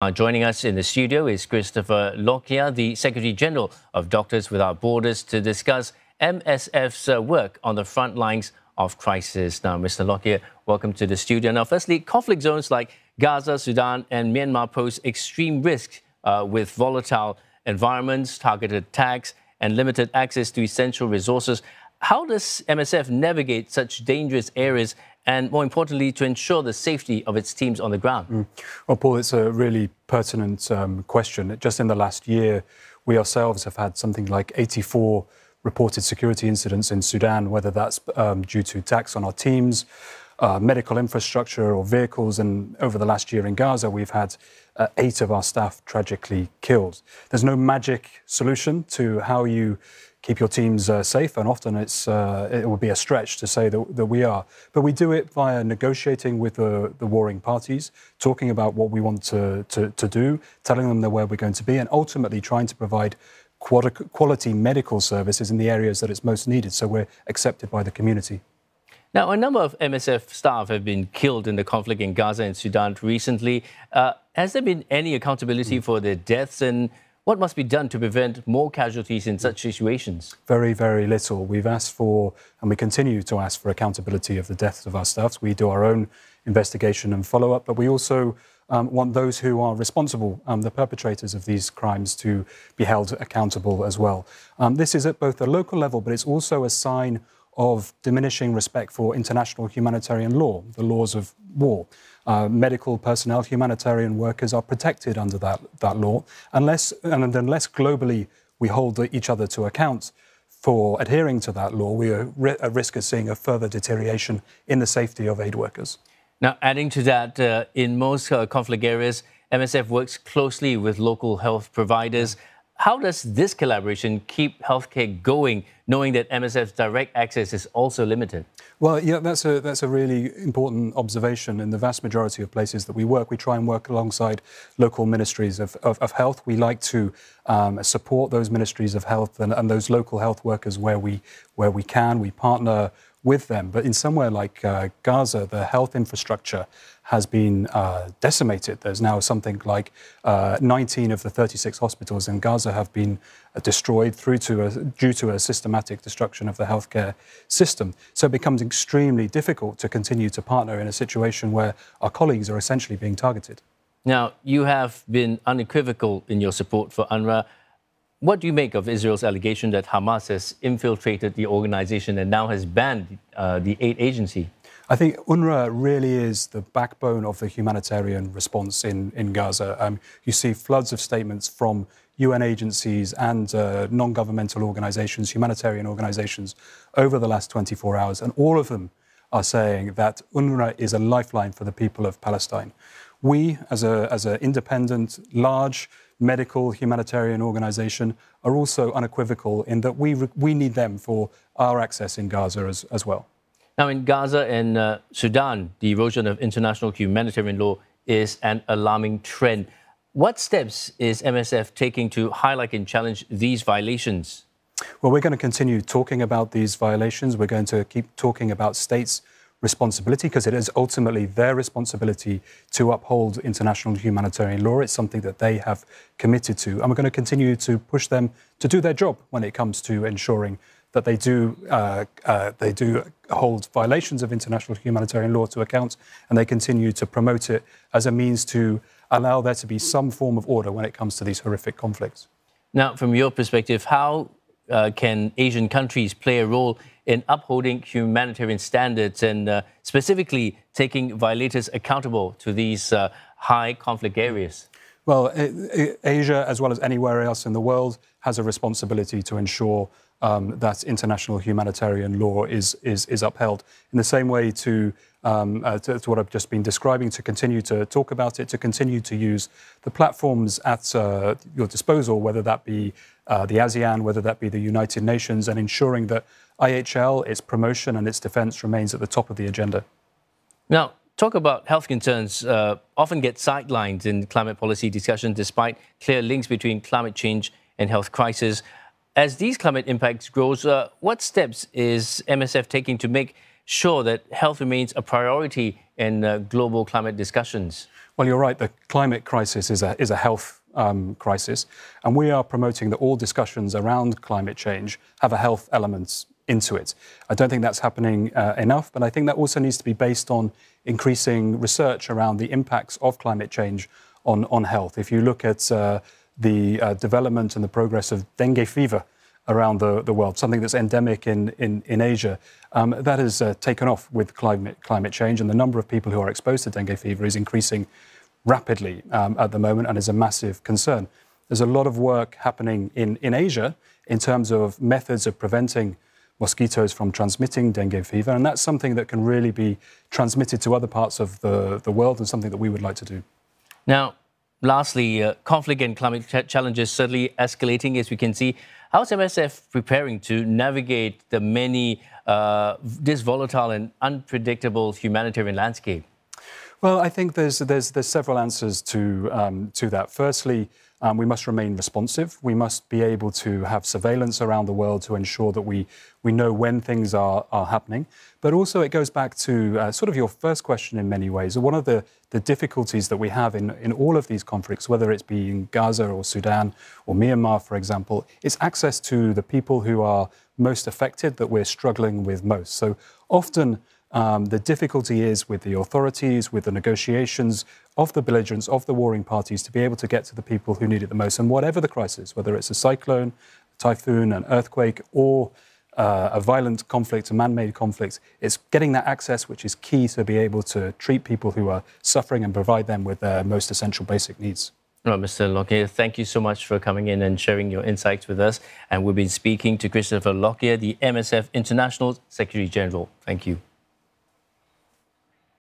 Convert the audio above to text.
Uh, joining us in the studio is Christopher Lockyear, the Secretary General of Doctors Without Borders, to discuss MSF's uh, work on the front lines of crisis. Now, Mr. Lockyear, welcome to the studio. Now, firstly, conflict zones like Gaza, Sudan, and Myanmar pose extreme risks uh, with volatile environments, targeted attacks, and limited access to essential resources. How does MSF navigate such dangerous areas and more importantly, to ensure the safety of its teams on the ground? Mm. Well, Paul, it's a really pertinent um, question. Just in the last year, we ourselves have had something like 84 reported security incidents in Sudan, whether that's um, due to attacks on our teams, uh, medical infrastructure, or vehicles. And over the last year in Gaza, we've had uh, eight of our staff tragically killed. There's no magic solution to how you keep your teams uh, safe, and often it's uh, it would be a stretch to say that, that, we are. But we do it via negotiating with the, the warring parties, talking about what we want to, to, to do, telling them where we're going to be, and ultimately trying to provide quality medical services in the areas that it's most needed, so we're accepted by the community. Now, a number of MSF staff have been killed in the conflict in Gaza and Sudan recently. Uh, has there been any accountability mm. for their deaths and what must be done to prevent more casualties in such situations? Very, very little. We've asked for, and we continue to ask for accountability of the deaths of our staffs. We do our own investigation and follow up, but we also um, want those who are responsible, um, the perpetrators of these crimes, to be held accountable as well. Um, this is at both the local level, but it's also a sign of diminishing respect for international humanitarian law, the laws of war. Uh, medical personnel, humanitarian workers are protected under that, that law, unless, and unless globally we hold each other to account for adhering to that law, we are at risk of seeing a further deterioration in the safety of aid workers. Now, adding to that, uh, in most uh, conflict areas, MSF works closely with local health providers. How does this collaboration keep healthcare going, knowing that MSF's direct access is also limited? Well, yeah, that's a that's a really important observation. In the vast majority of places that we work, we try and work alongside local ministries of, of, of health. We like to um, support those ministries of health and, and those local health workers where we where we can. We partner with them. But in somewhere like uh, Gaza, the health infrastructure has been uh, decimated. There's now something like uh, 19 of the 36 hospitals in Gaza have been uh, destroyed through to a, due to a systematic destruction of the healthcare system. So it becomes extremely difficult to continue to partner in a situation where our colleagues are essentially being targeted. Now, you have been unequivocal in your support for UNRWA. What do you make of Israel's allegation that Hamas has infiltrated the organization and now has banned uh, the aid agency? I think UNRWA really is the backbone of the humanitarian response in, in Gaza. Um, you see floods of statements from UN agencies and uh, non governmental organizations, humanitarian organizations, over the last 24 hours, and all of them are saying that UNRWA is a lifeline for the people of Palestine. We, as an as a independent, large, medical humanitarian organization are also unequivocal in that we, we need them for our access in Gaza as, as well. Now, in Gaza and uh, Sudan, the erosion of international humanitarian law is an alarming trend. What steps is MSF taking to highlight and challenge these violations? Well, we're going to continue talking about these violations. We're going to keep talking about states responsibility because it is ultimately their responsibility to uphold international humanitarian law. It's something that they have committed to. And we're going to continue to push them to do their job when it comes to ensuring that they do, uh, uh, they do hold violations of international humanitarian law to account and they continue to promote it as a means to allow there to be some form of order when it comes to these horrific conflicts. Now, from your perspective, how uh, can Asian countries play a role in upholding humanitarian standards and uh, specifically taking violators accountable to these uh, high conflict areas? Well, Asia, as well as anywhere else in the world, has a responsibility to ensure um, that international humanitarian law is, is, is upheld. In the same way to, um, uh, to, to, what I've just been describing, to continue to talk about it, to continue to use the platforms at uh, your disposal, whether that be uh, the ASEAN, whether that be the United Nations, and ensuring that IHL, its promotion and its defense remains at the top of the agenda. Now, talk about health concerns uh, often get sidelined in climate policy discussions despite clear links between climate change and health crisis. As these climate impacts grows, uh, what steps is MSF taking to make sure that health remains a priority in uh, global climate discussions? Well, you're right. The climate crisis is a, is a health um, crisis. And we are promoting that all discussions around climate change have a health element into it. I don't think that's happening uh, enough, but I think that also needs to be based on increasing research around the impacts of climate change on, on health. If you look at uh, the uh, development and the progress of dengue fever around the, the world, something that's endemic in, in, in Asia, um, that has uh, taken off with climate, climate change, and the number of people who are exposed to dengue fever is increasing rapidly um, at the moment and is a massive concern. There's a lot of work happening in, in Asia in terms of methods of preventing mosquitoes from transmitting dengue fever, and that's something that can really be transmitted to other parts of the, the world and something that we would like to do. Now, lastly, uh, conflict and climate ch challenges certainly escalating, as we can see. How's MSF preparing to navigate the many, uh, this volatile and unpredictable humanitarian landscape? Well, I think there's, there's, there's several answers to, um, to that. Firstly, um, we must remain responsive. We must be able to have surveillance around the world to ensure that we, we know when things are, are happening. But also, it goes back to uh, sort of your first question in many ways. One of the, the difficulties that we have in, in all of these conflicts, whether it's be in Gaza or Sudan or Myanmar, for example, is access to the people who are most affected that we're struggling with most. So often, um, the difficulty is with the authorities, with the negotiations of the belligerents, of the warring parties, to be able to get to the people who need it the most. And whatever the crisis, whether it's a cyclone, a typhoon, an earthquake, or uh, a violent conflict, a man made conflict, it's getting that access which is key to be able to treat people who are suffering and provide them with their most essential basic needs. Well, Mr. Lockyear, thank you so much for coming in and sharing your insights with us. And we've been speaking to Christopher Lockyear, the MSF International Secretary General. Thank you.